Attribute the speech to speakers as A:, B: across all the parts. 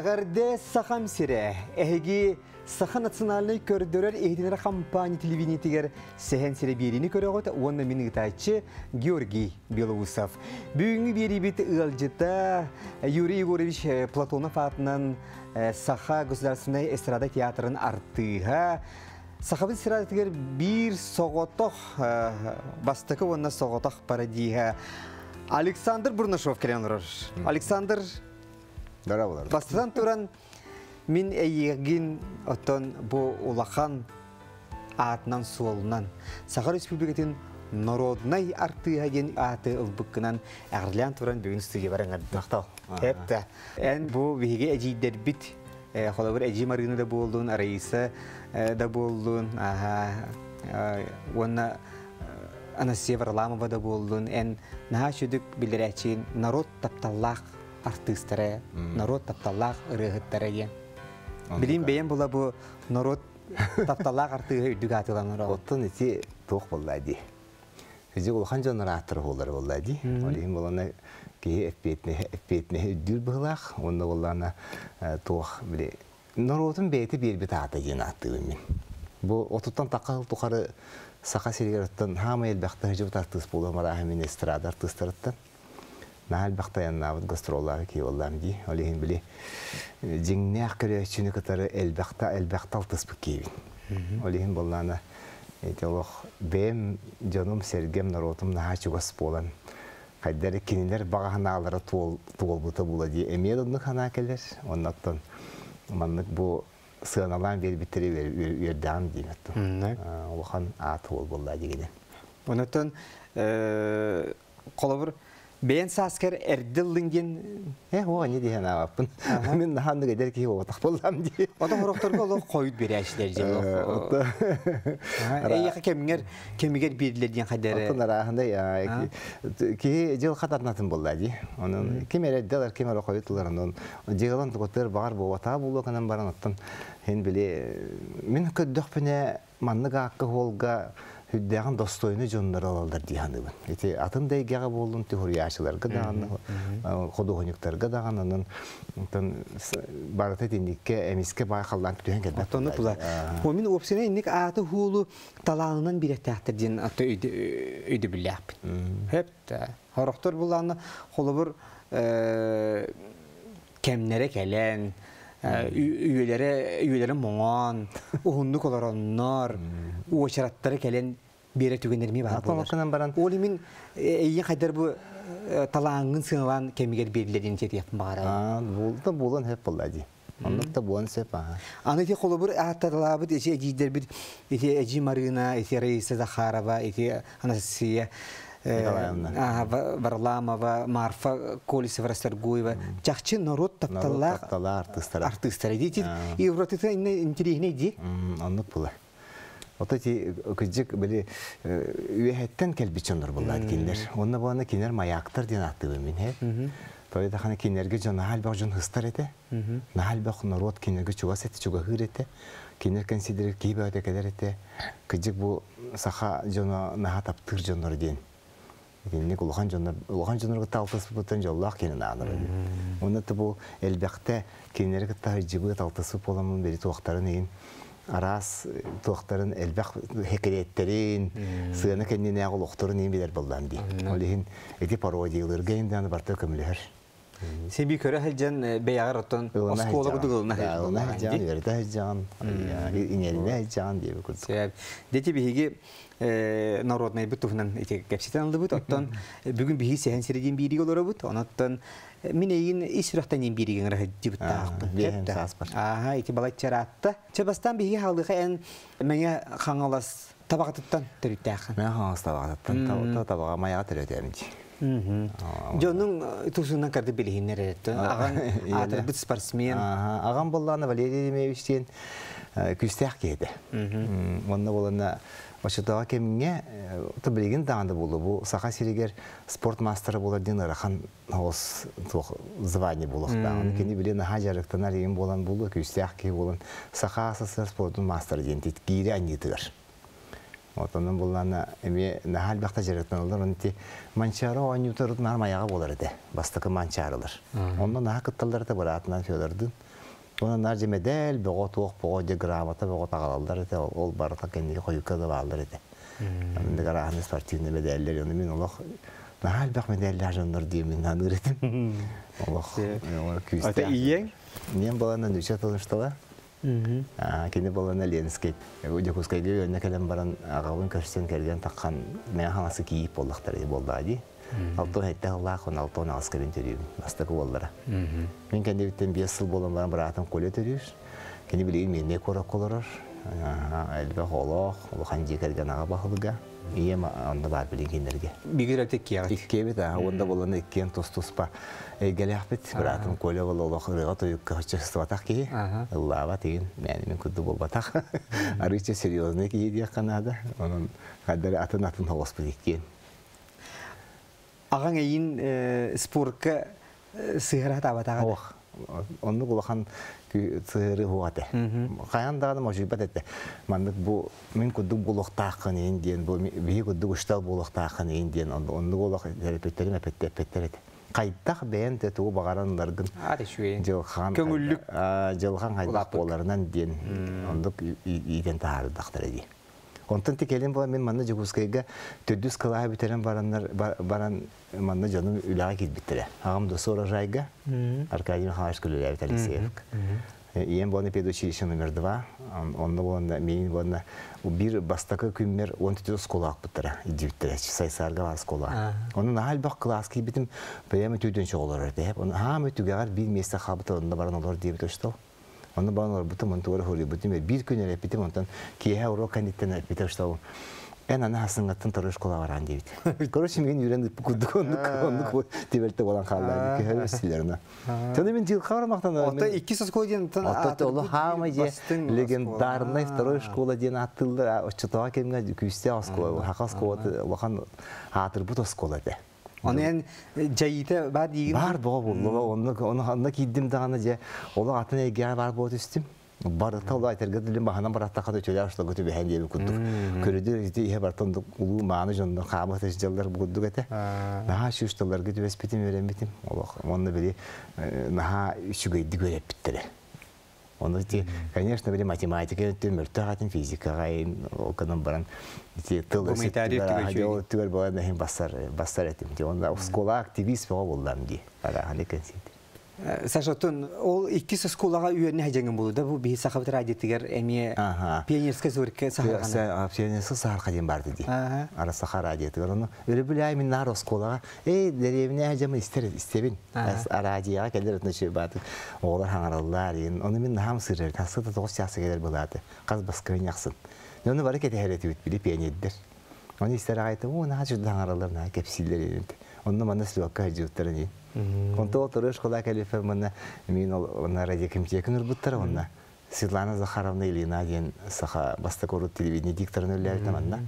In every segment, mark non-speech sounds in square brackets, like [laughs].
A: Әгәрдә сахам сире, әһеги Саха национальный көрдөрөр эһдинер компания телевидение тигер сәһән сире берини көрөгөт, онна минин гитачы Георгий Белоусов. Бүгүнкү бери бит ылжыта Юрий Егорович Платонов атынан Саха государственный эстрада театрын артыга Сахабын сиратыгер бир соғотоқ бастықы онна соғотоқ парадиға. Александр Бурнашов келен ұрыр. Александр
B: Дара болар.
A: бастыдан туран мин әйегін отон бұ улахан атынан суолунан. Сахар Республикатын народнай артыға ген аты ылбыққынан әғірлян туран бүгін студия бараңар дақтал. Әпті. Ән бұ веге әжейдер бит. Холабыр әжей марыны да болдun, Раиса да болдun. Онна Анастасия Варламова да болдun. Ән наға шүдік білдірәчейін народ тапталлақ артистары, народ тапталлақ ырығыттары ген. Билин бейен була бу народ тапталлақ артыға үдік атылан ұрау.
B: Оттон ити тоқ боллайды. Хизи улхан жонар аттыр болар боллайды. Олейін болана кей эппетіне үддүр бұғылақ. Онда болана тоқ біле. Народын бейті бір бит аты ген аттығы мен. Бу отуттан тақал тұқары сақа сергер оттан хама елбақты жыбыт артыс болу мараға мен эстрада артыстырыттан. Нахал бақта яннабыт гастроллары ди. Чүні боллана Этелох жаным сергем народым наха чугас баганалары туол туол бута була ди. Эмедонны хана келер. Оннаттан маннык бу сыналан бер битери вердам ди метту. Улхан а туол була дигеде.
A: Онотон қолабыр Бен саскер эрдиллинген
B: Э, о, не диһен аваппын. Мен наханны гедер ки о тах боллам ди.
A: Ода хорохторго оло койут берәшләр җел. Әйе кемгер кемгер бирилер дигән хәдәре.
B: Атын арахында я ки жыл хататнатын болла ди. Onun кемере делер кемере коютлар onun жыгылан котер бар бу вата булу канан баран аттан. Хен биле мен көддөк пене манныга аккы холга хүддәгән достойны жондар алалар дигәнбез. Эти атын дәйгәгә булдым ти хурияшылар гыдан, ходогонюктар гыдан анын тон барата диникке эмиске байхалдан түһән кәдә.
A: Атоны була. Бу мин опсине ник аты хулу таланынан бир тәхтер дин аты өйдө биләп. Хепте. Хорохтор буланы холобур кемнере келен, үйелері үйелері моңан, ухуннук олароннар, уочараттары келен бере түгенерми бар.
B: Аталакынан баран.
A: Ол мен эйин хайдар бу талаңын сыналан кемигер берилерин жетият бара.
B: А, булды булын хеп булады. Онлык та булын сеп.
A: Аны те холобур аттарлабы эти эжидер бит эти эжи Марина, эти Раиса Захарова, эти Анастасия Варламова, Марфа Колесова, Растергуева. Чахчы народ тапталар.
B: Тапталар артисттар.
A: Артисттар. Эти Европа интереснее ди.
B: Онлык була. Вот эти күзжик били үеһеттен келбичоннор буллар киндер. Онна бана кинер маяктар ден аттыбы мен. Тойда хана кинерге жона хал баг жон хыстар эте. Нахал народ кинерге чугас эте чуга хыр эте. Кинер консидер кибе эте кедер эте. Күзжик бу саха жона наха таптыр жоннор ден. Кинник улахан жоннор улахан жоннорга талтыс бутан жоллах кинен аныр. Онда бу элбекте кинерге та жибы талтысы боламын бери туактарын ейин арас туақтарын элбах хекереттерин сыгана кенне ин билер болдан ди. Олихин эти пародиялар геймдан барта.
A: Хәҗән бәягыр оттан оскола гудылна
B: Ona heccan, veride heccan, inerine heccan diye bir kurt.
A: Себеп дети биһиги народный бутуфнан эти кепситен алды бут оттан бүгүн биһи сәһән сиреген бириге олора бут онаттан Мен ейін исрақтан ең береген рахат дебіттағын.
B: Бейін сас бар.
A: Аха, ити балайт атты. Чабастан биге халыға ән мәңе қаңалас табағатыттан түріттәқын.
B: Мен хаңыз табағатыттан табаға маяға түретемін ди.
A: Жонның тусунан карды әретті. Аған атыр бұт спортсмен.
B: Аған болланы Валерий Демеевичтен күстәқ кейді. Онны боланы Ошотога кемге то билген даганда болду. Бу саха сиригер спорт мастеры болар ден ырахан ос звание болук да. Аны кени билен хажарыктан арыгын болан болду, күстәк ки болан. Саха СССР спорттун мастеры ден тит кире анитыгар. Отонун буллана эми нахал бакта жеретен олар онти манчары ойнутор нармаяга болар эде. Бастыкы манчарылар. Ондан наха кытталдар да баратынан Федордун. Онан нар жеме дел бого туох бого де грамота бого тагалалдар эде. Ол барата кенди коюка да балдар эде. Амында гарахны спортивный медальлер оны мен олох нахал бак медальлер жоннор деймин аныр этим. Олох.
A: Ата иең?
B: Мен баланан үчә тыныштала. Кені болана ленскейт. Өде кускайга өне кәлем баран ағауын көрсен кәрген таққан мен хаңасы киіп болдақтар болды ади. Алтон әйтті Аллах он алтон алыс кәбен төрейбін. Бастықы болдара. Мен кәнде біттен бес сыл болан баран бір атын қоле төрейш. Кені білейін менне қора қолырыр. Әлбе қолық, ұлған жекерген аға бақылыға. Ием онда бар білген кендерге.
A: Бигер әтек кияғат.
B: Икке бит, онда болан иккен тос туспа. Гелях бит, братым коле бол олох рыга тоюк качество так ки. Лава тиген, мен мен куду бол батак. Арыча серьезный ки дия канада. Онун кадер атын атын хогос иккен.
A: Ағаң әйін спортқа сыгыра табатаға.
B: Ох, онны булахан сыгыры хуате. Каян дагы можибат этте. Мандык бу мен куду булуктакын индиен, бу бии куду уштал булуктакын индиен, онны булак терапевттерим эпетте эпеттерет. Кайдах бәйін те туғы бағаранларгын
A: Ады шуен.
B: жылхан
A: Көңіллік.
B: жылхан кайдах боларынан ден ондық иден таарыдақтар эди. Онтон текелен бола мен манна жугускайга төдүс кылаа битерен бараннар баран манна жаным үлага килбиттере. Агам да сора жайга Аркадий Михайлович Алексеевк. Иен педучилище номер 2. Онда боны мен боны бир бастакы күммер 14 школа бар школа. Kabıta onda baran olur gün öyle bitim ondan ki ha oro kanitten bitmişti. Ben ana hasıngatın tarış kola var andi bit. Короче мен үйреніп кудук ондук ондук тиберте болан калды. Кеһе силерне. Таны мен.
A: Ота iki söz koyduğun tan.
B: Ата олы хама же легендарный второй школа ден аттылды. Очтоға кемге лохан хатыр бут аскола де.
A: Оны en jayite бар деген.
B: Бар боо болду. Оны оны киддим даганы же. Олы атын эге бар боо түстүм. Барыта олы айтырга дилим бахана баратта кады чөлө ашта көтү бехен диеп куттук. Көрүдү ити ihe бартон улуу мааны жондо каба тежелдер бугудук эте. Наха шушталар гыды бес битим берем битим. Олох монны били наха үчүгөйдү көрөп биттеле. Оны ти, конечно, били математика, төмөртө хатын физика гайын, оканан баран тыл
A: түгел
B: болан нахин басар. Ти онда школа активист боо болдам. Ара хали кенсит.
A: Сашотун ол iki söz kulağa üyeni hajangen buldu da bu bir sahabat radiyetiger emiye
B: Аха.
A: pionirske zorke sahabat.
B: Сэ пионерсы сарқа ден барды ди.
A: Аха.
B: Ара сахара диети. Оны өре билай мин нар осколага. Эй, деревне ажама истер истебин. Арадия келер өтнө чөй бат. Олар хаңараллар ин. Оны мин хам сырыр. Тасы да тогус часы келер булады. Каз баскын яксын. Оны бары кете херети бит били пионердер. Оны истер айты, о, на жу даңаралар на кепсиллер ин. Оны мана слуакка жуттар ни. Онто отурыш кола келифе мана мин ол на радио комитетин урбуттар. Светлана Захаровна Ильина деген саха бастакору телевидение дикторын өлі манна.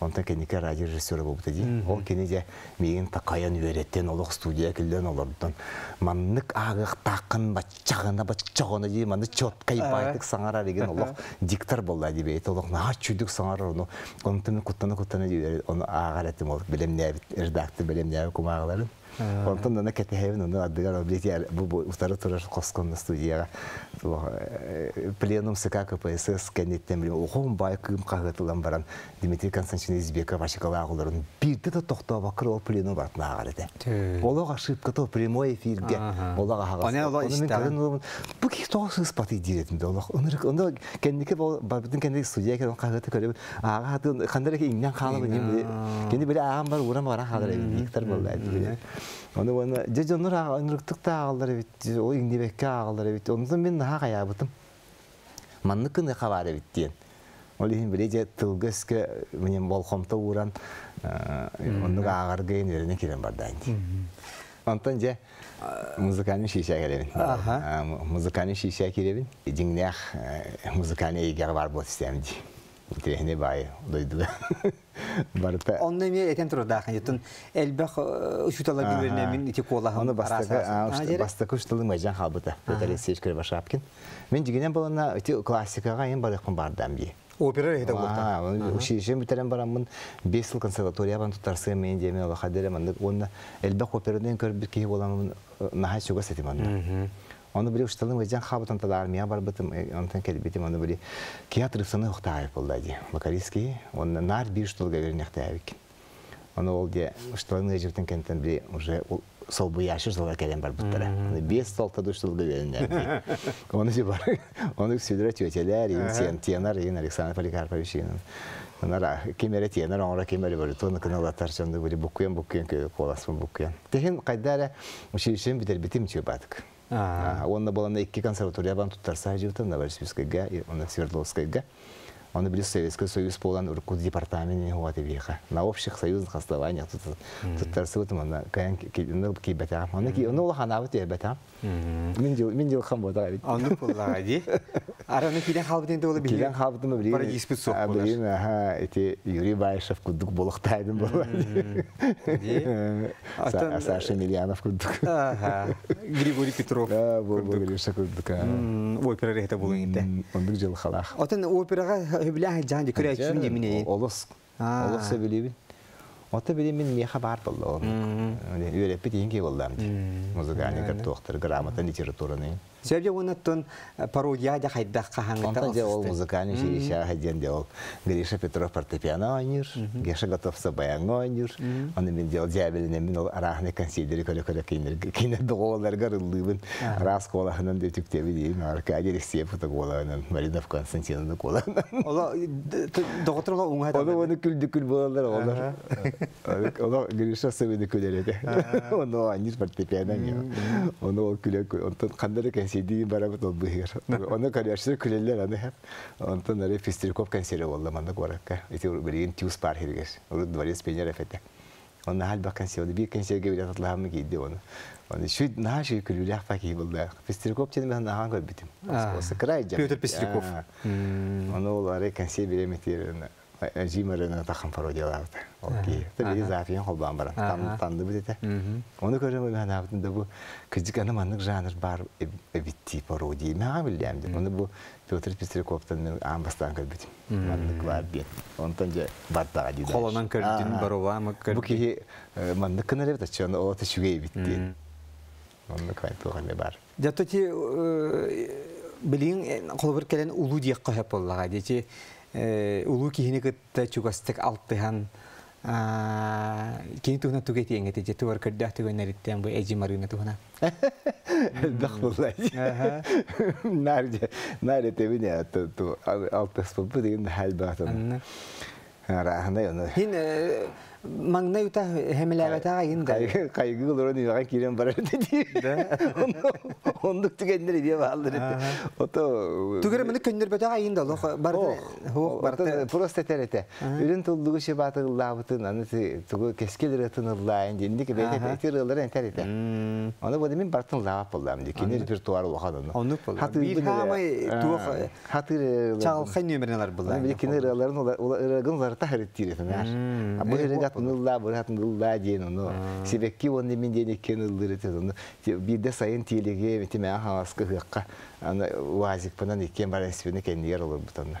B: Онта кенеке радио режиссері болып ди. Ол кене же меген тақаян үйреттен олық студия келден олардан. Маннык ағық тақын бачағына бачағына ди манны чоткай байтык саңара деген олық [laughs] диктор болды ди бейт. Олық на чүдік саңара оны. Онта мен куттаны ди оны ағаретім ол білемне редактор білемне кумағаларын. Онтон дана хевен оны адыгар облетия бу утары турар коскон студияга. Пленум СК КПСС кенеттен билем охон бай кым баран Дмитрий Константинович Избеков ашыкала агыларын бирде да токто бакыр ол пленум бартына агарыды. Олог ошибка то прямой эфирге олог
A: истаган.
B: Бу ки де олог. Онда кагыты көрөп ага хатын дим. Кенди биле агам бар урам бара хагыр диктор болды. Оны оны жежонур аңырыктык та агалдар бит, о иңдебекке агалдар бит. Ондан мен наха каябытым. Манныкын хабары бит диен. Ол ихин биле же тылгыске менен болхомто уран оннуга агаргайын өрүнө кирен бардан ди. Онтон же музыканы шиша келебин. Музыканы шиша келебин. Жиңнях музыканы эгер бар бот истем ди. Трехне бай дойду. Барта.
A: Онны ме этен туру да ханытын элбах ушутала гүрне мин ити кола
B: Оны бастакы бастакы уштылы мажан халбыта. Петр Алексеевич Кривошапкин. Мен жигенен балана өте классикага ен бар якын бардам ди.
A: Опера эхте болта.
B: Училище битерен барамын 5 жыл консерватория бан тутарсы мен деме ола хадере мандык онна элбек операдан көрбүт ки боламын наха чуга сетим анда. Оны били ушталым гыжан хабытын тада армия бар бытым онтан келбитим оны били театр сыны ухтай болдади. Макарийский онна нар бир штол гернехтаевик. Оны ол де ушталым гыжыктын кентен били уже сол бу яшы жылга келен бар буттара. Бес солта душтылга беренде. Оны же бар. Оны сүдүрө тетелер, ин тенар, ин Александр Поликарпович ин. Онара кемере тенар, оңра кемере бар. Тоны каналаттар чонды били букуен букуен кö коласын букуен. Техин кайдара училищен битер битим чөбадык. Онда боланда икки консерватория бан туттарса живтым Новосибирскайга, оны Свердловскайга. Он был Советский Союз полон руку департамент не вот веха. На общих союзных основаниях тут тут торсут мы каян ну ки бета. Он ки ну лахана вот я бета. Мин жил мин жил хам бода.
A: Араны халбытын да
B: халбытын
A: болар.
B: Эти Юрий Байшев кудук болар. Ди. [laughs] Саша Мильянов кудук.
A: Ага. Григорий Петров.
B: Да, бу бу Гриша кудук.
A: Опера рехте инде.
B: Он жил халах.
A: Операга хөбүлэһэ жаан жекөрө ачым демине.
B: Олос. Олос себилибин. Ота билим мен меха бар болду. Үйреппи дейин ке болдам. Музыкальный доктор, грамота литератураны.
A: Сөбе онаттон пародия да хайдах кахаңыта.
B: Онтан же ол музыкальный училище хайден де ол Гриша Петров фортепиано ойныр, Геша Готовса баян ойныр. Оны мен дел жабелине мен ол арахны кинер доголарга рылыбын. Рас колахынан да түктеби дейин Аркадий Алексеев да голанан, Маринов Константиновна голанан.
A: Ола.
B: Оны оны күлдү күл болалар олар. Ола Гриша сөбеди күлеледе. Оны ойныр фортепиано. Оны ол онтан сиди ол быгыр. Оны көрөшсүр күлелер аны хеп. Онтон аре Пестряков консерве болду манда горакка. Эти билген тюс пар хиргес. Ол дворец пенер эфете. Он хал ба консерве би консерве билет атлахам гиди оны. Оны шу на шу күлүлях паки болду. Пестряков чен мен нахан көр битим. Осы край жа.
A: Петр Пестряков.
B: Оны ол аре консерве береметер. Жимеріне тақын пародияларды. Окей. Таbii zafiyen холбан бара. Там танды бит Оны көрөм мен абытында бу кызык аны маннык жанр бар битти пародия. Мен билем деп. Оны бу Петр Пестряковтан мен амбастан көрбүтүм. Маннык бар бит. Онтан же баттага диде.
A: Колонан көрдүн көрдүн.
B: Бу ки маннык битти. Бар.
A: Билин колбур келен боллага дечи улуу кихини кытта чугастык алтыхан кини туһуна тугай тиеңе те жету бар кырдах тугай нариттен бу эжи марына туһуна
B: Бах буллай. Нарде, нарде тебине ту ту алтыс бу деген хал баатан.
A: Хин маңна юта хемеләбәтә инде.
B: Кайгы булыр ни ган кирен бар диде. Ондук тигәндер диye балдыр. Ото
A: Түгәр менә көндер бәтә инде лох бар.
B: Хох бар. Просто терете. Үрен тулдугы шебаты лабытын аны тугы кескелер тыныллайын динди ки бәтә тирелер энтерете. Аны бу мен бартын лабап булдым ди. Кине репертуар лохан аны.
A: Аны бул. Бир хамай тух
B: хатыр
A: чал булды.
B: Кине улар. Бу регат нылла бурат нылла дейін оны себекки оны мен ден екен ылдыр етеді оны бирде сайын тиелеге ахаваскы хыакка аны уазик панан екен бар эспени кендигер олор бутанна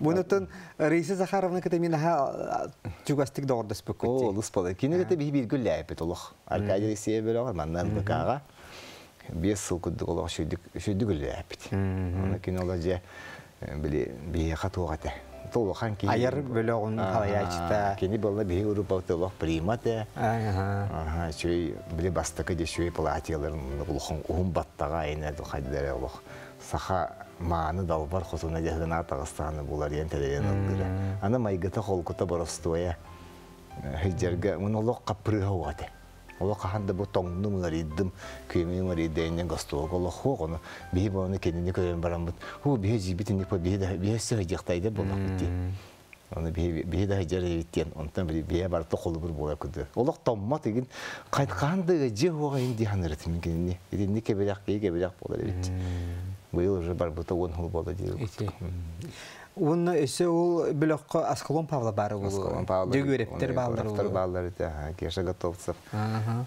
A: Бунутун Рейса Захаровна кете мен ха чугастык дордас бөккөт.
B: О, луспалы. Кине кете би бир гүл лайып толох. Аркадий Алексеев беле бар мандан бакага. Бес сыл күдүк олох шүдүк шүдүк гүл лайып. Аны кине ола же били би хатугата. Толохан ки.
A: Аяр бөлө он халаячта.
B: Кине болна би Европа толох примата.
A: Ага.
B: Ага, чөй били бастыка же чөй палатияларын улухан ум баттага айна хайдары олох. Саха мааны далбар хотуна жахына тагыстаны булар ен телеген алдыра. Аны майгыта холкута боростоя. Хиджерге мун олок капрыга угате. Ола қаханда бұл тоңны мұңаридым, күйемі мұңаридайнен гастуға ола хоқ, оны бейі боланы кеніне көрен барам бұд. Ху бейі жибітін деп бейі сөй жақтайды болақ бітті. Оны бейі да жер ебіттен, онтан бір бейі барты қолы бір бола күді. Олақ томма деген қайтқанды же оға енді ханырытым кеніне. Еденде кебелек, бейі кебелек болар ебітті. Бұл уже бар бұта он хыл болды дейді.
A: Оны өсі ол Аскалон Павла бары ол. Дөгөрептер балдары,
B: кеша готовцев.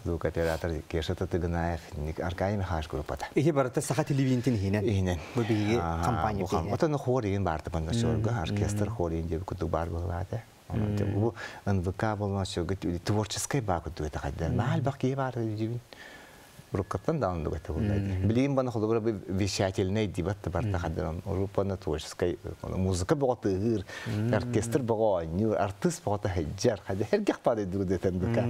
B: Звук оператор кеша Татыгынаев, Аркадий Михайлович группата.
A: Ихе барыта саха телевидениятин хинен. Бұл биге компания
B: хинен. Отаны хор барды банда оркестр хор деп күтік бар болады. Бұл НВК болмас шорга, творческий. Мал. Руккаттан даунду гата булдайды. Билим бана холгора вещательный дебат барта хаддан. Урупана творческой музыка боготы гыр, оркестр ню артист боготы хаджар. Хада хер гах пады дуг детен дука.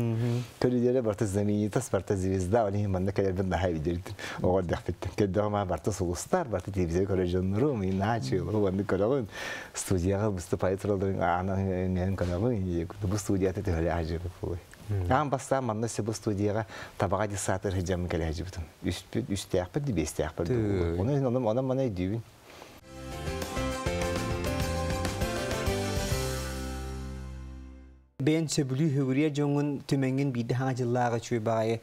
B: Көрүдөрө барта знаменитость, барта звезда, они манда калер бен хай виделит. Ого дахпет. Кедо ма барта сулустар, барта рум, иначе, анды көрөгөн. Студияга выступает ролдорун ана мен каналын, бу студияда. Ам баста манна се бу студияга табага дисатыр хижам келе хижибтим. Үст үстәк бит бестәк бит. Оны мана дибин.
A: Бен сөбүлү хөгүрия жоңун төмөнгөн биде хаңа жыллага чүй багай.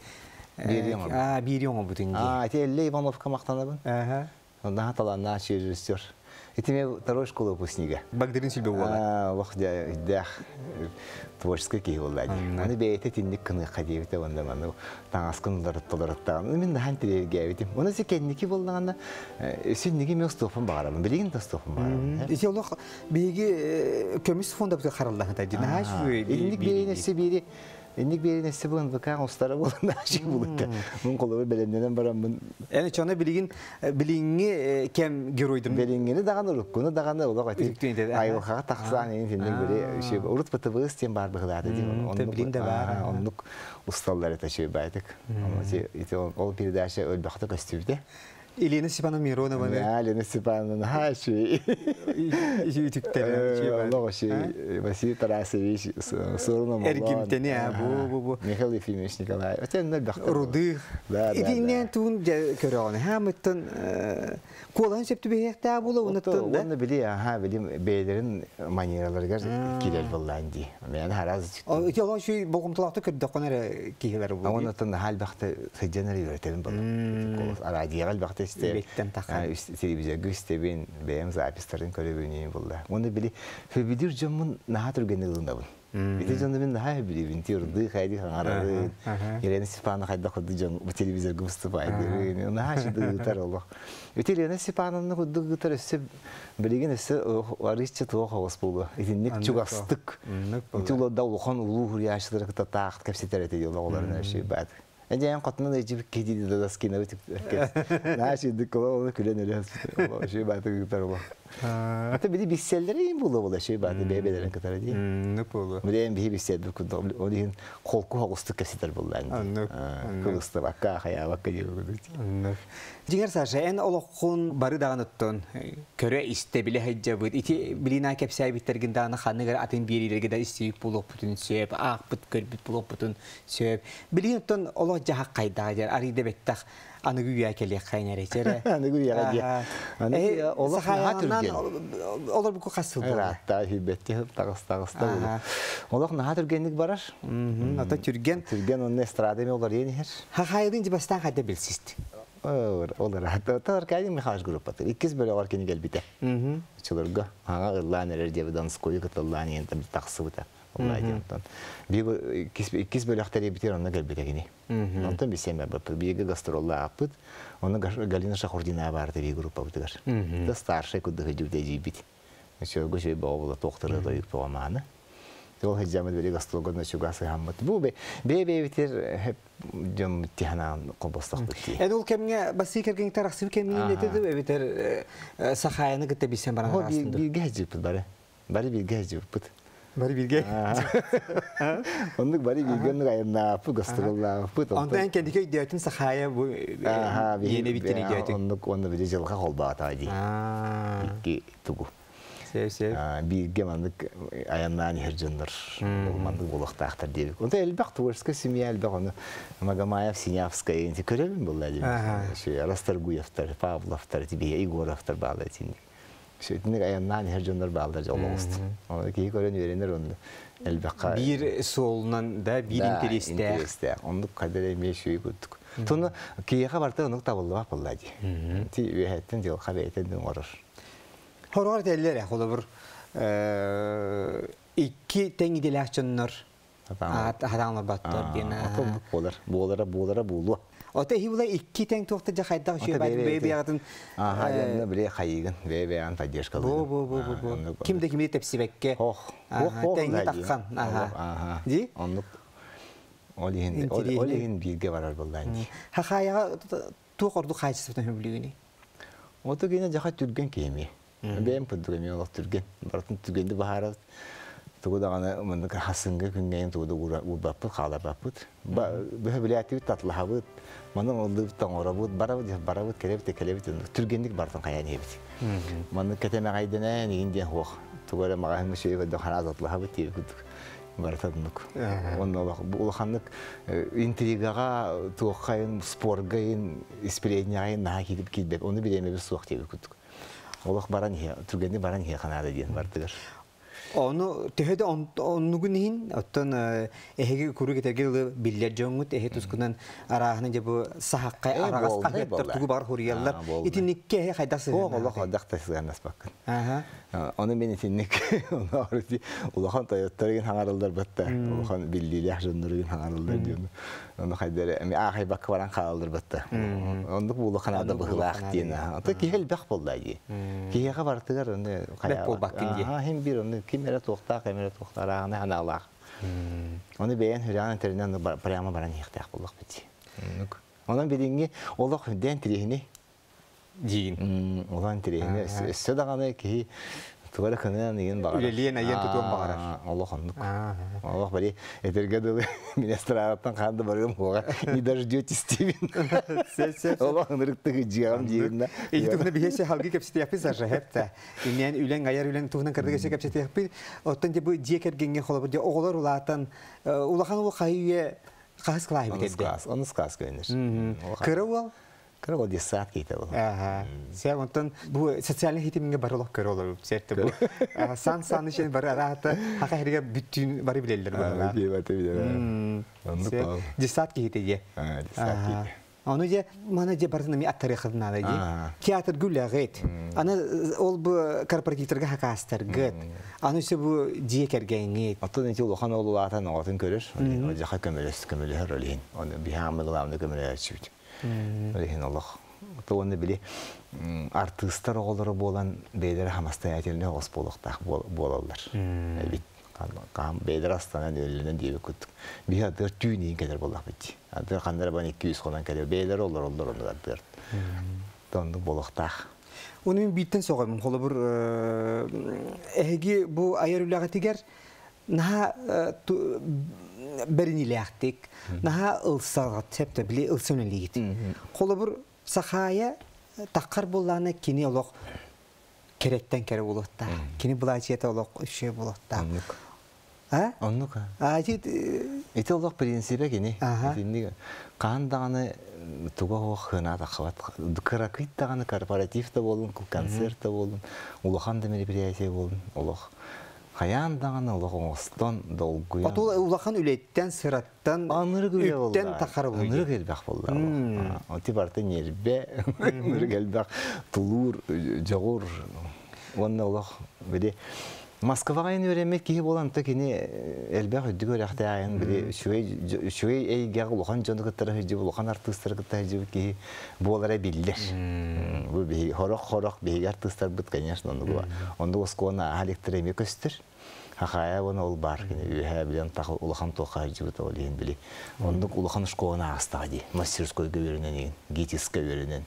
B: Бириң
A: А, бириң бутун.
B: А, те Ле Ивановка мактанабын.
A: Ага.
B: Онда таланна режиссер. Это мне второй школы выпускника.
A: Багдырин сүлбе була.
B: А, вах да дах творческий ки болды. Аны бейте тинник кыны хадибите онда маны таңаскын дырыттылырыттаган. Мен да хантире гәбитим. Оны се кенники болдаганда синники мен стофун багарам. Билигин да стофун багарам.
A: Ите олох биги көмүс фонда бит каралла хата. Дина шу.
B: Инник бейне себири Инник берин эссе булын выкаң устары булын ашык булыкка. Мун колобы белемнен барам мун.
A: Эне чона билигин билинги кем геройдым.
B: Белингени даган уруккуну даган улак ати. Айылга таксан эн финден бири ше урут пытыбыз тем бар быгылады
A: бар.
B: Усталлар это ше байтык. Ити ол передача.
A: Елена Степановна Миронова.
B: Да, Елена Степановна, ха, ши.
A: Ütükteri.
B: Allah şi Василий Тарасович Сурнов.
A: Эргимтени, а бу бу бу.
B: Михаил Ефимович Николаев. Это не бахта.
A: Руды.
B: Да, да.
A: Идинен тун көрөгөн. Хамыттын колан септи бехта була уныттын да.
B: Оны били, ха, били бейлерин манераларга кирел булланди. Мен хараз.
A: Ялан şu богумтулакты көрдөкөнөр кийлер бу.
B: Оны тын хал бахта сыжанар үйрөтөм бол. Арадиягал бахта исте.
A: Бектен тахан.
B: Телевизия гүстебин бем запистарын көрөбүнү булла. Оны били хөбидир жомун нахатыр генелунда бул. Ити жонда мен нахай били бин тирди хайди хаңарады. Елена Степановна хайда кудды жон бу телевизия гүстебайды. Нахай шиды гытар олох. Ити Елена Степановна кудды гытар өсө билеген өсө арисче тоох хос булду. Итинник чугастык. Ити улда улхан улуу хуряшылар кыта таахт капсетер эти олар ши бат. Эден котнун эжип кеди да скина өтүп. Наши диколо күлөн эле. Ши баты гытар олох. Ата бири бисселдери им булу була бады бебелерин катары ди.
A: Нук болу.
B: Билен би бисселди куд олин колку хогусту кеситер булдан. Кылысты бакка хая бакка ди.
A: Олохун бары даган оттон көрө исте биле хаджа бут ити билина кепсай биттерген даган ханыгар атын бутун сөп ак көр бит бутун сөп билин оттон олох жахак кайда жер ариде беттах аны гүйя келе кайнар эчере.
B: Аны гүйя гади. Аны олох
A: хатырген. Олар бу касыл бу.
B: Ратта хибетти тагыс. Олох на хатыргенлик барар.
A: Ата түрген.
B: Түрген он эстрада ме олар ени хер.
A: Ха хайдын билсист.
B: Олар олар хатта тар мехаш олар. Чылырга. Ага деп данс кытыллан таксы бута. Олай. Биго битер бап биге гастролла апыт. Оны Галина Шахурдина барды би группа бутыгар. Да старший куды ходив де жибит. Еще гоши бавла тохтары да юк. Ол хеджамы бери гастролга на чугасы хаммат. Бу бе бе битер кобостак бити.
A: Эд ул кемге баси керген тараксы кемге нетеди битер сахаяны гытта бисен баран
B: арасында. Би гәҗип баре. Баре би гәҗип бит.
A: Бари бирге.
B: Ондук бари бирген гайна пу гастролла пу.
A: Ондан кендике идеятын сахая бу
B: Аха,
A: йене биттен идеятын.
B: Ондук онда бири жылга колба атайды.
A: Аа.
B: Икки тугу.
A: Сев, сев.
B: Бирге мандык аяннан хержоннор. Мандык булактактар деп. Онда элбак творческая семья элбак оны Магомаев, Синявская.
A: Ага.
B: Şu Расторгуевтар, Павловтар, тебе Şu etnik ayannan hержоннор bağlı жолоғыст. Оны кей көрөн үйренер оны. Элбакка
A: Bir solundan da bir
B: Да,
A: intereste.
B: интересте. Ондук кадер эме шүй күттүк. Туну кияга барта онук табылды булла ди. Ти үһәттен жыл хабейтен орор.
A: Хорор теллер хола bir э, iki tengi dilakçınlar. Battır diyene.
B: Отондук болар. Болара болара болу.
A: Hi bulay iki teng tohta jakayda şu bay bay bayatın.
B: Ага, янна биле хайыгын, бебеян поддержка. Ага.
A: Ди?
B: Ондук Олиһин
A: Интересно.
B: олиһин бирге барар гене жаха түрген кеми. Бем пудуга ми олох түрген. Бартын түргенди бахара тугуда гана мындык хасынга күнгейин тугуда урбаппыт халабаппыт. Ба билети татлахабыт. Манын олды таңорабыт, барабыт, барабыт, келебит, келебит. Түргендик бартын каян ебит. Манын кетеме гайдана нигин ден хох. Тугада магахын шөйгө да хана затлахабыт тип күдүк. Бартадынык. Он улаханнык интригага туохайын споргайын испредняйын на кидип кидбеп. Оны биреме бир суак тип күдүк. Олох баран түргенди баран хе ханада диен бартыгар.
A: Onu tehede onnugun hin otton ehege kuru geterge biller jongut ehe tuskunan arahını je bu aragas tugu bar huriyallar.
B: Баккын.
A: Aha.
B: Оны мен итинник, оны арыти, улахан тойоттарыгын хаңарылдар батта. Улахан биллили ахжындырыгын хаңарылдар диyon. Оны хайдары, эми ахай бакка баран қалалдар батта. Ондук бу улахан ада быхылаак диyen. Ата кихел бак болда ди. Кихега бартыгар оны
A: Бек бол баккын ди.
B: Ага, хем бир оны кимере тоқтақ, кимере тоқтақ, арағаны ханалақ. Оны бейен хүрян интернен прямо баран хихтақ болдық бити. Онан бидинги олох ден тирихини
A: Жиин.
B: Улан тирехине өссө даганы ки тугара кана неген багара.
A: Үлелиен айен тутуан багарар.
B: Allah хоннук.
A: Ага.
B: Allah бари этерге дылы министраттан канды барым хога. Не дождётесь Стивен.
A: Сес сес.
B: Allah нырыкты жигам жигинда.
A: İyi tuhna bir şey halgi kapsite yapıyorsa şahit de. İnyen ülen ayar ülen tuhna kardı geçe kapsite yapıyor. Ottan je bu diye kergenge xola bu oğlar ulatan ulahan ul kayıya kahs kılay
B: Onu o saat кейте бұл.
A: Aha. Sen ondan bu sosyal eğitimine barılıq kırılar. Serte bu. San san için bar arahata haka herge bütün bari bilirler bunlar.
B: Ки бата билер. Ондук
A: Sen
B: бал.
A: cisat kihite je.
B: Ha, cisat
A: Aha.
B: kihite.
A: Onu je mana je barına mi attarı xidna da je.
B: Aha.
A: Teatr gülle gayet. Ana ol bu korporativlerge haka astar gayet. Ana ise bu diye kergenge.
B: Аттан эти улахан олулаатан оғатын көрір. Ол жақа көмелес көмелер олейін. Оны бихамы ғыламды көмелер чүбіт. Олейін Аллах. То оны біле артыстар оғылары болан бейлер хамастай әтеліне оғыс болықтақ болалар. Әлбет. Қам бейлер астанан өлінен дейбі күттік. Биха дыр түйінейін кәдер болақ бітті. Адыр қандар бан 200 қонан кәдер бейлер олар олар оны дыр. Тонды болықтақ.
A: Onu min bitten soğum. Holo bir ehgi bu ayar ulağa tiger naha berini lehtik. Naha ılsağa tepte bile ılsın ligit. Holo bir sahaya takkar bullana kini olok keretten kere bulutta. Kini bulaciyete olok şey bulutta.
B: Оннук.
A: Ha?
B: Оннук.
A: Acit
B: Ити олох принципе кини.
A: Аха.
B: Итинни каан даганы туга хох хына да хават. Дукаракыт даганы корпоратив да болун, концерт да болун, улахан да мероприятие болун. Олох. Хаян даганы олох оңостон долгуя.
A: Отул улахан үлеттен сыраттан үттен тақар
B: Аныры
A: болды.
B: келбек болду. Оти барты нербе. Аныры келбек тулур, жогур. Онна олох бири Москвага ин өремек ки болан кини элбек өдүгө рахта айын хижи ки болара биллер. Бу би хорох хорох би артысттар бит конечно электремик көстөр. Хахая оны ол бар кини үһә билен тахыл улахан тоха хижи бит олин били. Онда улахан школана астага ди. Мастерскойга беренен, гитиска беренен.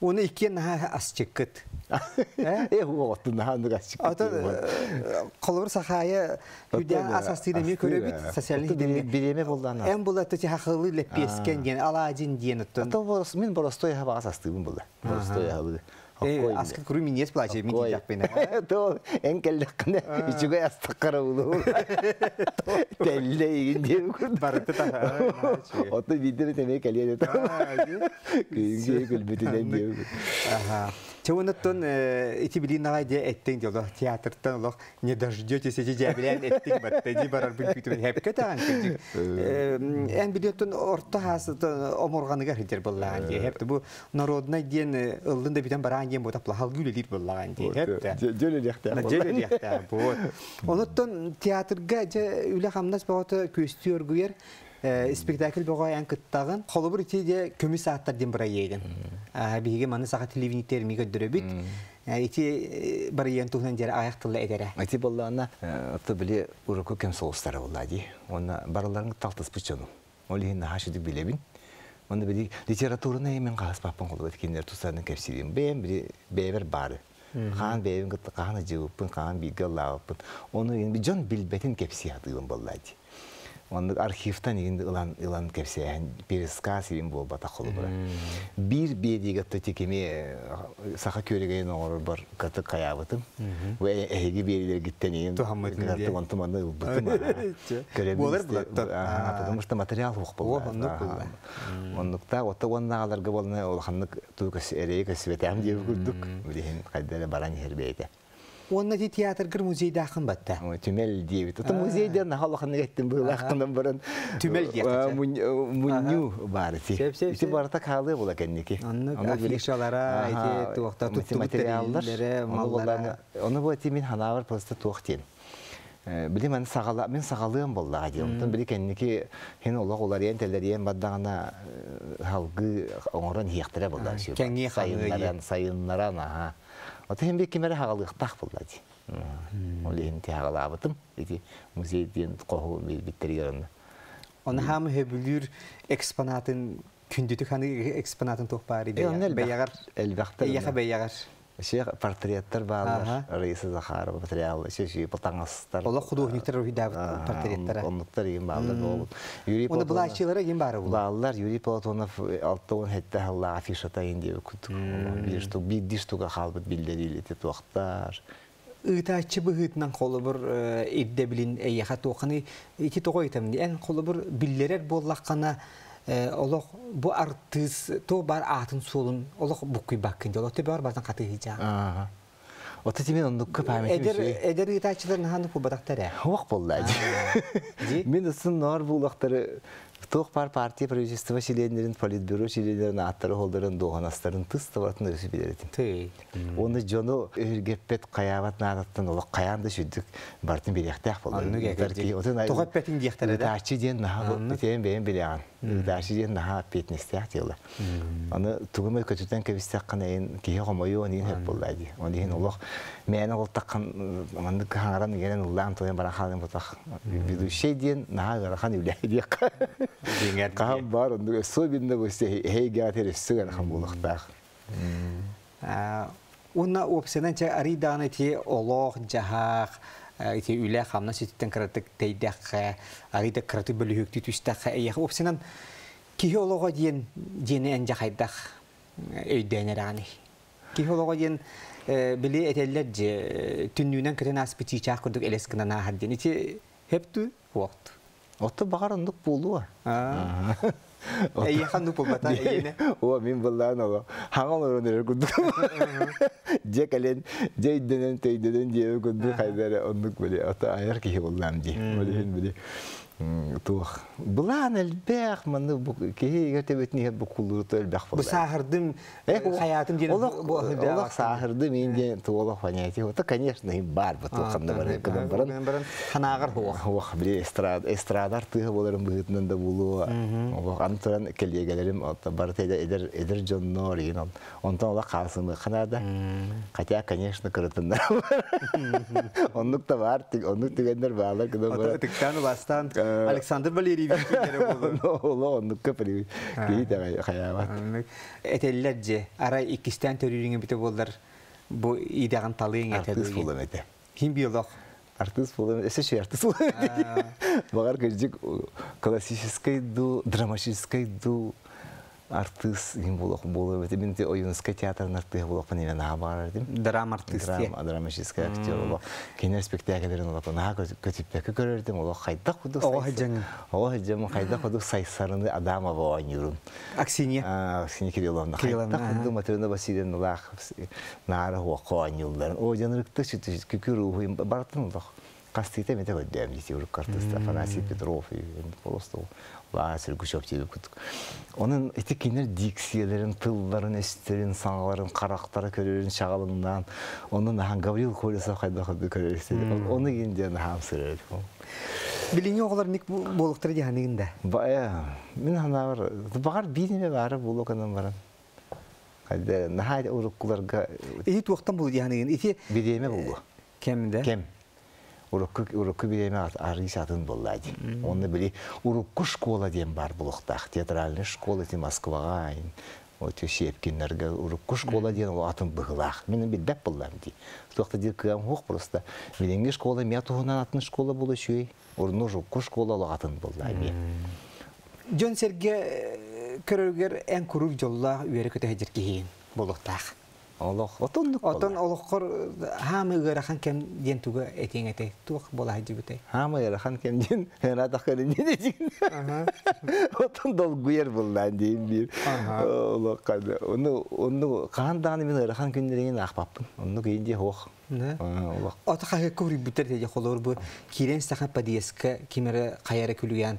A: Onu iki naha as [laughs] çıkıt.
B: Э, ху оттун нахан гасчык.
A: Ата колор сахая хүдә
B: Оттон,
A: асасты деме
B: асты,
A: көрөбүт
B: э,
A: социаль
B: оттон
A: деме.
B: биреме болду ана.
A: Эм була лепескен ген оттон.
B: Ата борос мен боростой хаба. Боростой.
A: Аскы күрү минес плаче мин
B: Хоккой.
A: дияппен.
B: То эн келдекне ичиге астык карабылу. Телле
A: та.
B: Оты бидер теме келеді. Күйінге күлбетінен деп.
A: Ага. Чевонаттон ити билин нагай де эттен дело театртан олох не дождетесь эти жабилен эттен батты ди барар бил күтүр хепке таган. Эн билеттен орта хасыт оморганыга хитер боллаган ди. Хепти бу народный ден ылдын да битен баран ботап лахал гүлелир боллаган ди. Вот. Театрга же үле хамнас багыты көстүр гүер спектакль бого ян кыттагын холобур ити көмүс сааттар ден бара ейген. Биге маны саха телевизийтер миге дөробүт. Ити бар ен тухнан жер аяктылы эдере.
B: Ати боллана аты биле уроку кем соустары боллади. Оны бараларын талтыс бычону. Олин хашыдык билебин. Оны били литератураны мен калас папын колу эткендер тусанын кепсирин. Бем били бевер бары. Хан бевин гытты каны жыбыппын, кан биге лавыппын. Оны енді жон билбетин кепси атыгын боллади. Оны архивтан ылан ылан кепсе пересказ ирин бол бата колу бара. Бир бедиге текеме саха көреген оңор бар каты каябытым. Ve ehegi берилер гиттен.
A: Тухаммытын
B: Гатты. [laughs]
A: Болар булаттан.
B: Ага, потому что материал хук бол. Оннукта ота оннагаларга болна ол ханнык тугас эрей касветам дип күрдүк. Билен кайдара баран хербейте.
A: Онна ди театргыр музейда ахын батта.
B: Түмел диебит. Ота музейден нахал ханны геттим бул ахтынан баран.
A: Түмел кача.
B: Мунню бар ти.
A: Сеп, сеп,
B: Ити барта калы була кенники.
A: Афишалара, туттугут
B: материалдар. Оны бу ти мин ханавар просто туактен. Билим мен сагала мен сагалыгым болла дигән. Тон били кенники хен олак олар ен телләр ен баддагана халгы хияктыра болла.
A: кәңге хаңы
B: сайыннаран сайыннаран аха. Ота хен бик кимәре хагалык тах болла ди. Ол ен ти хагалабытым. Ити музейден коху биттергән.
A: Оны хам хөбүлүр экспонатын күндүтүк ханы экспонатын тохпары
B: Э, оны элбэх-
A: бейягар.
B: Şey портреттер балар,
A: Ага.
B: Раиса Захарова материал, şey şey потаңастар.
A: Ола художниктер рухидабыт портреттері.
B: Оннуктар еген балар бол. Юрий
A: Оны булачылары ген бары бул.
B: Балалар Юрий Платонов алтта он хетте халла афишата инде күтүк. Бир штук, бир диш штука халбыт билдери деп туактар.
A: Ытачы быһытынан қолы бір идде билин эйяха тоқаны ити тоғы айтам. Эн қолы бір биллерер боллаққана олық бу артыс то бар атын солун олық буккуй баккын олық те бар базан каты хижа.
B: Ота тимен оннукка памятим.
A: Эдер эдер ытачылар наханы ку бадактар.
B: Хуак болла.
A: Ди? [laughs]
B: Мен ысын нор булактары Тоқ пар партия правительство шиленерин, политбюро шиленерин, аттары холдарын, доғанастарын тыс табатын өсі білеретін. Оны жону өргеппет қаябат надаттан олы қаянды шүддік бартын беректәк болды.
A: Анны кәкәрдек. Тоғап бәтін дияқтары да?
B: Үтәчі ден наға
A: Анны.
B: бітен бәйін білеған. Үтәчі ден наға петнестәк дейла. Аны тугымы көтүтен кебистәк қана ен кие қомойу оны ен хеп болды. Оны ен олық мәні ол таққан манды қаңаран генен ұллан тойын бара қалын бұтақ. Ведущий ден наға ғарахан үләйдек. Қам бар, особенно бөсте хейге атер үссігін қам болықтақ.
A: Уна опсенен че ариданы те олох жахах ити үле хамна ситен кратык тейдах арида краты бөлүктү түстах эйх опсенен ки олого диен диене эн жахайдах өйдөнөрани ки олого диен били этеллер же түннүнөн кетен аспити чак курдук элескина на хадден ити хепту вакт
B: Отто бағар ондық болуа.
A: эйхан ну полбата эйне
B: О, мен боллан ола. Хаңал өрөнер күндік. Же кәлен, же идденен қайдары ондық. Ата айыр кейі де. Білген біле. Тух. Булан әлбәқ, маны кейі егерте бетіне хеп бұл кулырыты әлбәқ
A: бу сахырдым хаятым диен
B: Олақ сахырды мен де туолақ понятие. Это, конечно, и бар бұл туқында бар. Кыдан баран.
A: ханагар хуак
B: Ох, били эстрад, эстрадар тыгы боларын быгытынан да булуа. Ох, антыран келегелерим отта бар тейде эдер эдер жоннор он. Онтан ола калсымы канада. Хотя, конечно, кырытындар. Оннук та бар, тик оннук тигендер баалар кыдан бар.
A: Тыктан бастан Александр Валерьевич.
B: Ола оннукка хаябат.
A: Этеллер же ара икистен төрүрүңө бите болдар. Бу идаган талыйың
B: Артист
A: этелер.
B: болам эте.
A: Хим биолог.
B: Артист эсе şey артист болам. Багар кырдык классической ду, драматической ду, артыс ин болок болу бете мен те оюнский театрын артыгы болок мен на бар дим
A: драма артисте
B: драма драматический актер болок кино спектакльдерин олок на көтүппеке көрөрдүм олок хайда кудук
A: Ого, хаджаң.
B: ого хаджаң хайда кудук сайсарыны адамова ойнурун
A: аксинья
B: а Ксения Кирилловна хайда кудук Матрена Васильевна лах нары око ойнулдарын о жанырыкты чүтү күкүрү бартын олок кастыйта мете көддөм дити урук артист Афанасий Петров просто ла Сергушев тип күтүк onun ити кинер дикцияларын тылларын эстерин саңаларын карактары көрөрүн шагалыңдан onun нахан Гаврил Колесов хайда куду көрөрүн onu кинде нахан сырыр
A: билиңе оголор ник болуктар жаһанигинде
B: Бая, мен ана бар, багар бириме бары булу канан барам. Кайда нахай уруккуларга
A: ити туактан болу ити
B: биреме булу.
A: кемде?
B: Кем? Урукку урукку биреме ары сатын буллады. Оны били урукку школа дем бар булуктак, театральный школа ти Москвага айн. Өтө урукку школа ол атын быгылак. Мен бит деп буллам ди. Тохта дир кам хок просто. Школа атын школа булу шүй. Урну урукку школа атын.
A: Жон серге көрөргер эн курук жолла үере көтө
B: Олох, отоннук
A: отон олохкор хамы ырахан кем ден туга этең эте тук бола хәҗер бүтә
B: Хама ярахан кемден хена тахканы не дежин. Отон дол гуер булдан дейм бир.
A: Ага.
B: Оло кады. Оны оны канданы мен ярахан күндерин ахпаппын. Оны кейинде хох.
A: Не?
B: Оло.
A: Ата хәҗер күри бүтәр дә холор бу кирен саха падиеска кимере каяра күлгән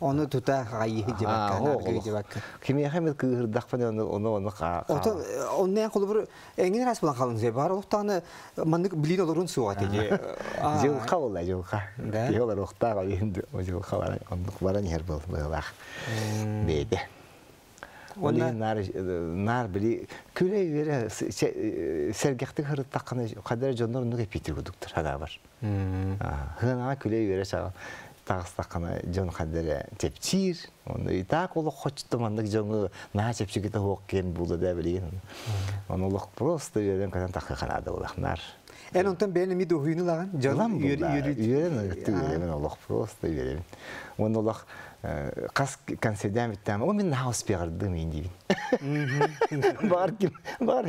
B: Оны
A: тута гайы
B: А, о,
A: җибакка
B: олох.
A: җибакка
B: Кими хәмет кырдак оны оны оны ка.
A: Ото онны эн колу бу эңин рас булан калын зе бар олуктаны мандык билин олорун суга теге
B: Жылка болла жылка.
A: Да?
B: Йолар охтага инде о жылка бар. Оны баран ер бол байлах. Беде. Оны нар нар били күле бере сергехти хыры такканы кадар жоннор нүге питер гудуктар хага бар. Хына күле бере чага тагыс такканы жон кадере тепчир. Оны итак ол хочту мандык жоңу на чепчигите хок кен булды да билген. Оны лох просто берен кадан такка канады улахнар.
A: Эн онтан бени ми дохуйну лаган
B: Жалам
A: жон
B: булда.
A: юрү
B: Үйрен өттү үйрен олох просто. Оны олох кас конседам иттем. О мен хаус пегердим мен. [laughs] Бар бар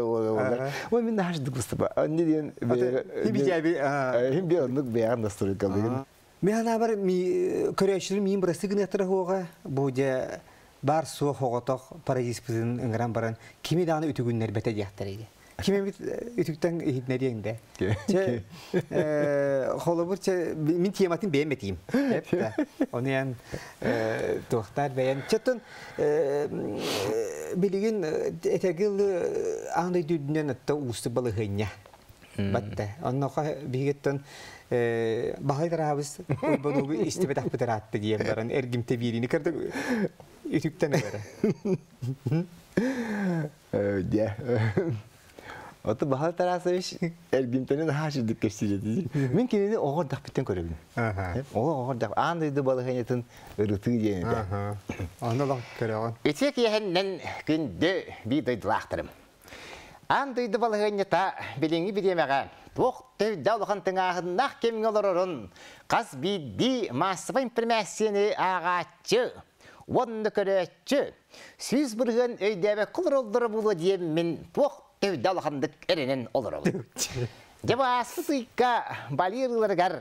B: олар. О мен. Хим бе дастуры калдыгын.
A: Механа бар ми көрөшүр ми брасы гына тара хога бу бар су хоготок парадис бизин ыңгран баран кими даны үтүгүннер бете жактар иде. Кими бит үтүктен хитнереңде. Че холобур че мин та. Оны ян тохтар бәян. Чөтөн билигин этегил андай дүднен атта усты балыгыня. Онноха бигеттен бахайдарабыз ойбонугу истебе тахпытаратты дием баран эргимте бирини кырды үтүктен бара.
B: Я. Оты бахал тарасыш эргимтенен хашыдык кепсижети. Мен дак андайды балыгынетін ырыты дейін.
A: Аха. Аны лак көрөгөн.
B: Итек ехеннен күнді би дойдылақтырым. Ан дойды балығынета біліңі бідемеға. Тоқты даулыған тыңағыннақ кемің олырырын. Қаз биді массыва информацияны ағатчы. Онны көрәтчі. Сүйіз бұрған өйдәбі құлыр олдыры бұлы дейм мен тоқты даулығандық әрінен олырылы. [laughs] Девасы тыйка балирыларгар.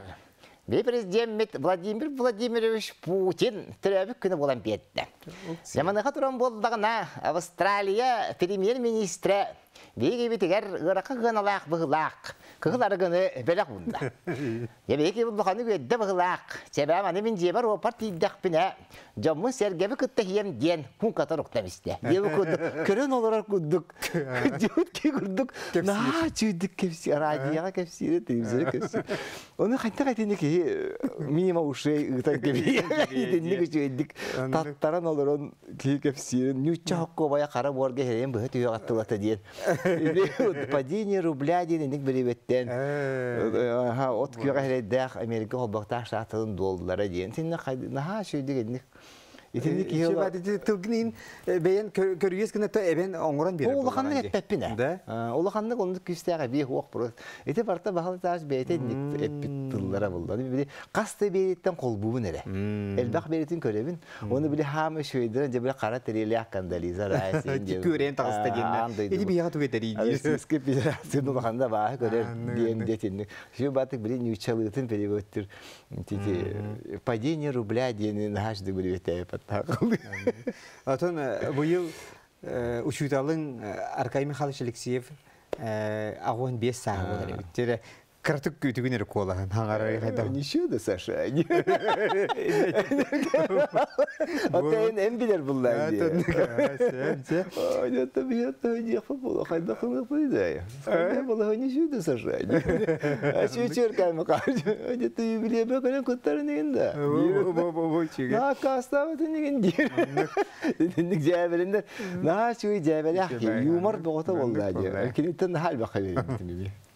B: Бе президент Владимир Владимирович Путин түрәбік күні болан бетті. Заманыға тұран болдағына Австралия премьер-министрі Беге бетігер ғырақы ғыналақ бұғылақ, кығылары ғыны бәліқ бұнда. Ебеге бұлғаны көдді бұғылақ, себә маны мен жебар опар тейдіқ біні, жаммы сәргебі күтті хием ден күн қатар. Ебі күдік, көрін олар күдік, жүт ке күдік, на жүдік кепсі, радияға кепсі, телевизоры кепсі. Оны ке минима кепі, таттаран оларын кей кепсі, нүтчі хоққо бая қара борға херен бұғы түйе қаттылаты дейін. [laughs] Падение рубля.
A: Э.
B: Ага, от күйеға хелейдәк Америка холбақтақ шатылын доллара дейін. Сен
A: тылгынын бейен көргес эбен оңыран берер.
B: Олаханны эппеппине.
A: Да.
B: Хуак бурыс. Ите барта бахал таш бейте ник эппит тыллара булды. Биде касты бейттен колбуун эре. Элбах бейтин көребин. Оны биле хамы шөйдер, же биле кара тереле аккандализа райсен. [laughs]
A: Көрен тагыста генне. Иди бия туге дери.
B: Алыске федерация улаханда баа көрер диен детин. Шу батык биле нючалытын переводтер. Тити падение рубля биле
A: Атын быйыл учуталың Аркай Михайлович Алексеев агуан бес саа болар кыртык күтүгүн эрек колаган хаңара хайда.
B: Ничего да Саша. Отен эн билер буллар. Ой, это бия то не футбол, хайда хына пойдай. Хайда була ничего да Саша. А что черка мы кажу. Это юбилей бе kana куттарын да. На каста вот не дир. Ник жабелинде. На şu жабеле юмор богота булда. Кинеттен хал бакай.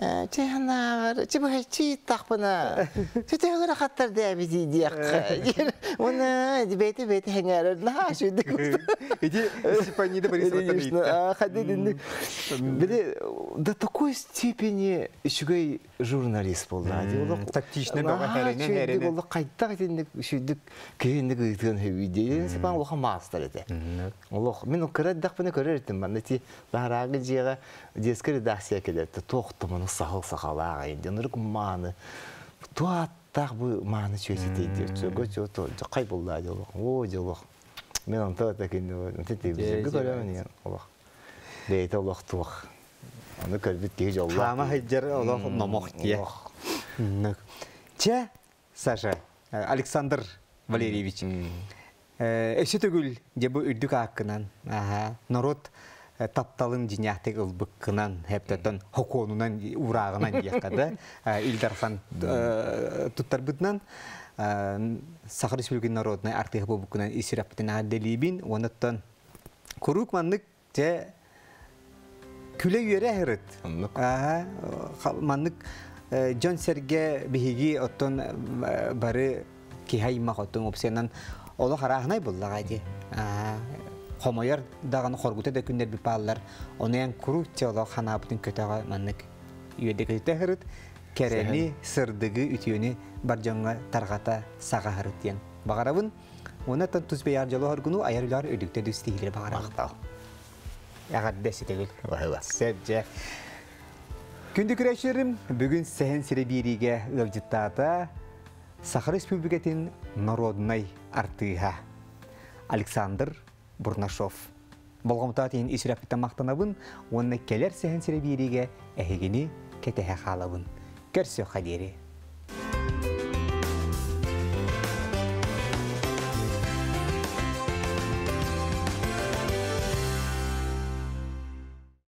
B: Чехнавар, чебай чи тақпына. Четегер хаттар бизи диyak. Оны дебейте бейте хәңәр. На шүдик.
A: Иди Степанида Борисовна.
B: А хадидин. Биде до такой степени ишугай журналист болды.
A: Хәренен.
B: болды кейиндик ыйтын хевиде. Сепан лоха мастер эте. Лох мен көрәт дақпыны көрәр иттим. Мен ти барагы жига детский редакция. Тоқтымын сахал сахалаға енді. Нұрық маны. Туаттақ бұл маны чөсі дейді. Чөгі чөті. Қай болды айды олық. О, жолық. Мен онта өтекенді. Тетті бізіңгі көремін ең. Олық. Бейті олық туық. Оны көрбіт кей жолық.
A: Хама хайджар олох номох тие. Че, Саша, Александр Валерьевич. Эші түгіл, дебі үрдік аққынан, народ тапталын жиняқтық ұлбыққынан, хептетін хоконунан, урағынан еққады, Илдархан тұттар бұтынан, Сахар Республикин народной артығы бұбыққынан исіраппытын аделибин, онаттан құрук маннык те күле әхірет.
B: Аннык.
A: Маннык Джон Серге биһиги оттон бары кихайма оттон опсенан оло харахнай буллагайди. Хомояр даган хоргуте да күндер бипаллар. Онен курутче оло ханабытын көтөга маннык өтөһөрүт. Керени сырдыгы ütүөнү баржаңга таргата сага. Багарабын онатан өдүктө дүстигилер багарабын. Күнді күрәшерім бүгін сәхен Сахар Республикатын народнай артыға Александр Бурнашов. Болғымтатын исірәпті мақтанабын, оны келер сәхен сіребериге әхегіні кетеге қалабын. Көрсі қадері.